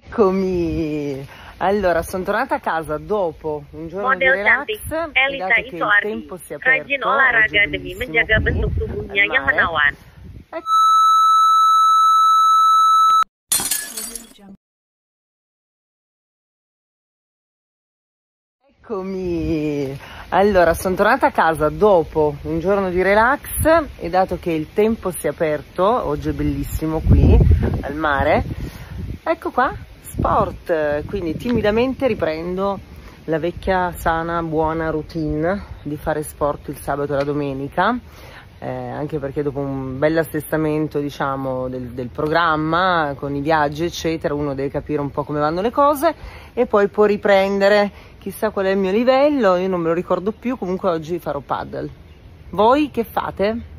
Eccomi! Allora, sono tornata a casa dopo un giorno Model di relax e dato che il tempo si è aperto, oggi è bellissimo qui, al mare. menawan. Eccomi! Allora, sono tornata a casa dopo un giorno di relax e dato che il tempo si è aperto, oggi è bellissimo qui al mare, ecco qua, sport, quindi timidamente riprendo la vecchia sana buona routine di fare sport il sabato e la domenica. Eh, anche perché dopo un bel assestamento diciamo del, del programma con i viaggi eccetera uno deve capire un po' come vanno le cose e poi può riprendere chissà qual è il mio livello io non me lo ricordo più comunque oggi farò paddle voi che fate?